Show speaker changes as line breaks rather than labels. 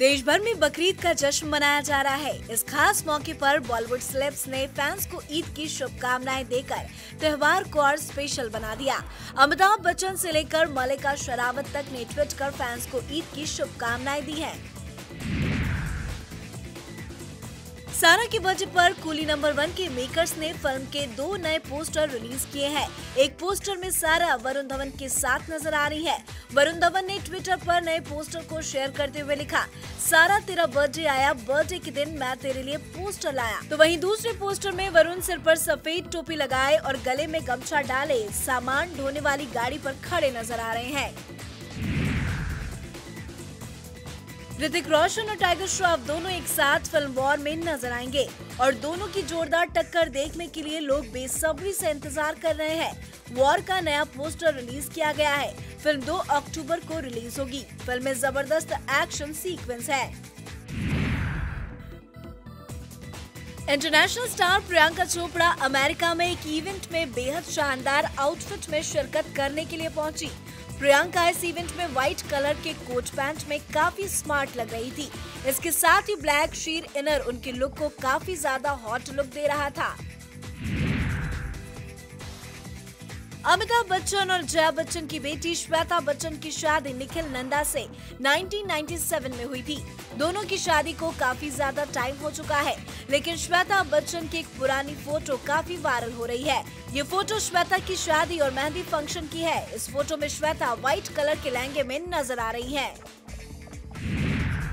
देश भर में बकरीद का जश्न मनाया जा रहा है इस खास मौके पर बॉलीवुड सेलेब्स ने फैंस को ईद की शुभकामनाएँ देकर त्यौहार को और स्पेशल बना दिया अमिताभ बच्चन से लेकर मलिका शरावत तक ने ट्वीट कर फैंस को ईद की शुभकामनाएँ दी हैं। सारा के बजट पर कूली नंबर वन के मेकर्स ने फ़िल्म के दो नए पोस्टर रिलीज़ किए हैं। एक पोस्टर में सारा वरुण धवन के साथ नज़र आ रही है। वरुण धवन ने ट्विटर पर नए पोस्टर को शेयर करते हुए लिखा, सारा तेरा बर्थडे आया बर्थडे के दिन मैं तेरे लिए पोस्टर लाया। तो वहीं दूसरे पोस्टर में वरुण सिर पर सफ़ेद टोपी लगाए और गले में गमछा डाले, सामान ढोने वाली गाड़ी पर खड़े नज़र आ रहे हैं। ऋतिक रोशन और टाइगर श्रॉफ दोनों एक साथ फ़िल्म वॉर में नज़र आएँगे और दोनों की जोरदार टक्कर देखने के लिए लोग बेसब्री से इंतज़ार कर रहे हैं। वॉर का नया पोस्टर रिलीज़ किया गया है। फ़िल्म 2 अक्टूबर को रिलीज़ होगी। फ़िल्म में ज़बरदस्त एक्शन सीक्वेंस है। International star Priyanka Chopra America में एक इवेंट में बेहद शानदार आउटफिट में शिरकत करने के लिए पहुँची। प्रियंका इस इवेंट में व्हाइट कलर के कोट पैंट में काफ़ी स्मार्ट लग रही थी। इसके साथ ही ब्लैक शीर इनर उनके लुक को काफ़ी ज़्यादा हॉट लुक दे रहा था। अमिताभ बच्चन और जया बच्चन की बेटी श्वेता बच्चन की शादी निखिल नंदा से 1997 में हुई थी। दोनों की शादी को काफ़ी ज़्यादा टाइम हो चुका है, लेकिन श्वेता बच्चन की एक पुरानी फ़ोटो काफ़ी वायरल हो रही है। ये फ़ोटो श्वेता की शादी और मेहंदी फ़ंक्शन की है। इस फ़ोटो में श्वेता व्हाइट कलर के लहंगे में नज़र आ रही है।